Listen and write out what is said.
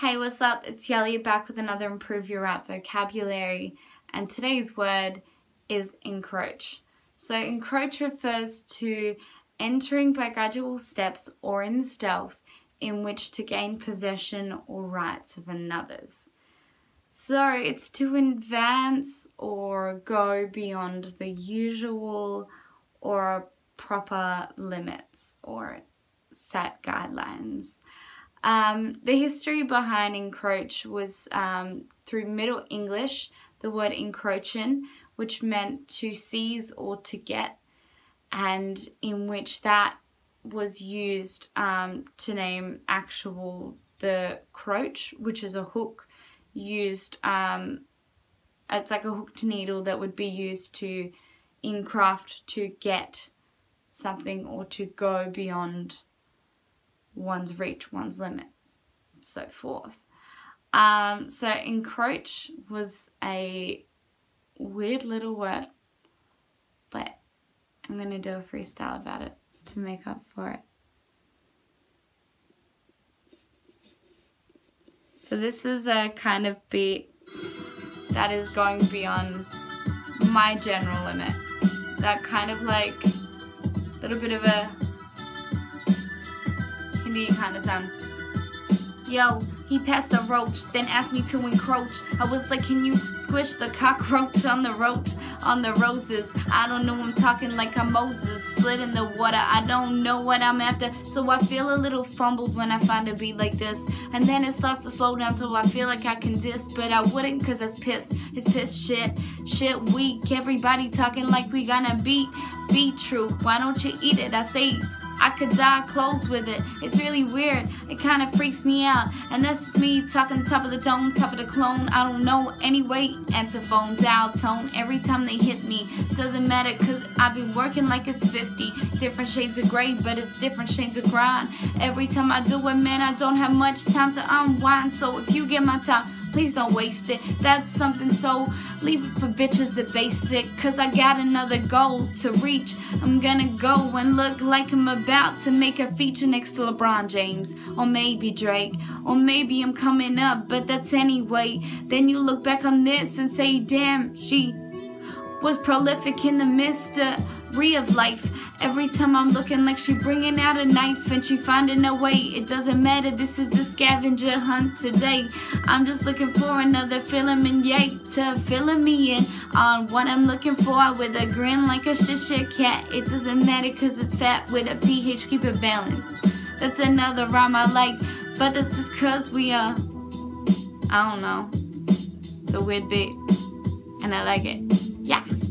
Hey, what's up? It's Yully back with another Improve Your Rap vocabulary, and today's word is encroach. So, encroach refers to entering by gradual steps or in stealth in which to gain possession or rights of another's. So, it's to advance or go beyond the usual or proper limits or set guidelines. Um, the history behind encroach was um, through Middle English, the word encroachin, which meant to seize or to get, and in which that was used um, to name actual the croach, which is a hook used. Um, it's like a hooked needle that would be used to in craft to get something or to go beyond one's reach, one's limit, so forth. Um, so encroach was a weird little word, but I'm going to do a freestyle about it to make up for it. So this is a kind of beat that is going beyond my general limit. That kind of like little bit of a Hindi kind of sound. Yo, he passed the roach, then asked me to encroach. I was like, can you squish the cockroach on the roach, on the roses? I don't know, I'm talking like I'm Moses, split in the water. I don't know what I'm after, so I feel a little fumbled when I find a beat like this. And then it starts to slow down till I feel like I can diss, but I wouldn't cause it's pissed. It's pissed shit, shit weak. Everybody talking like we gonna beat, beat true. Why don't you eat it? I say I could dye clothes with it. It's really weird. It kind of freaks me out. And that's just me talking top of the dome, top of the clone. I don't know. Anyway, answer phone, dial tone. Every time they hit me, doesn't matter because I've been working like it's 50. Different shades of gray, but it's different shades of grind. Every time I do it, man, I don't have much time to unwind. So if you get my time, please don't waste it. That's something so leave it for bitches at basic. Cause I got another goal to reach. I'm gonna go and look like I'm about to make a feature next to LeBron James. Or maybe Drake. Or maybe I'm coming up, but that's anyway. Then you look back on this and say, damn, she was prolific in the mystery of life. Every time I'm looking like she bringing out a knife and she finding a way. It doesn't matter, this is the scavenger hunt today. I'm just looking for another filament yay to filling me in on what I'm looking for with a grin like a Cheshire cat. It doesn't matter cause it's fat with a pH, keep it balanced. That's another rhyme I like, but that's just cause we are, I don't know. It's a weird beat and I like it. Yeah.